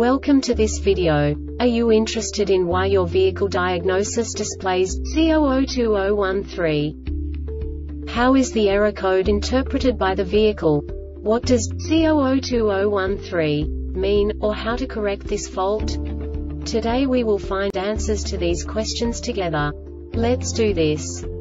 Welcome to this video. Are you interested in why your vehicle diagnosis displays C002013? How is the error code interpreted by the vehicle? What does C002013 mean, or how to correct this fault? Today we will find answers to these questions together. Let's do this.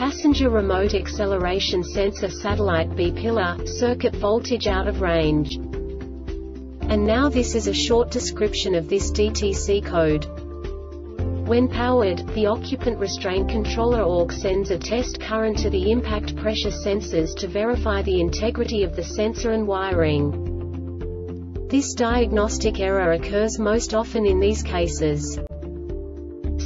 Passenger Remote Acceleration Sensor Satellite B-Pillar, circuit voltage out of range. And now this is a short description of this DTC code. When powered, the occupant restraint controller ORC sends a test current to the impact pressure sensors to verify the integrity of the sensor and wiring. This diagnostic error occurs most often in these cases.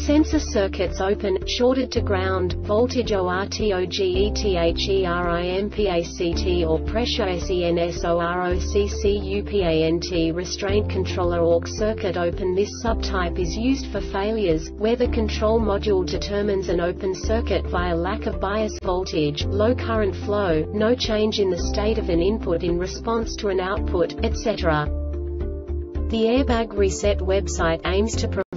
Sensor circuits open, shorted to ground, voltage ORTOGETHERIMPACT or pressure SENSOROCCUPANT restraint controller ORC circuit open This subtype is used for failures, where the control module determines an open circuit via lack of bias voltage, low current flow, no change in the state of an input in response to an output, etc. The Airbag Reset website aims to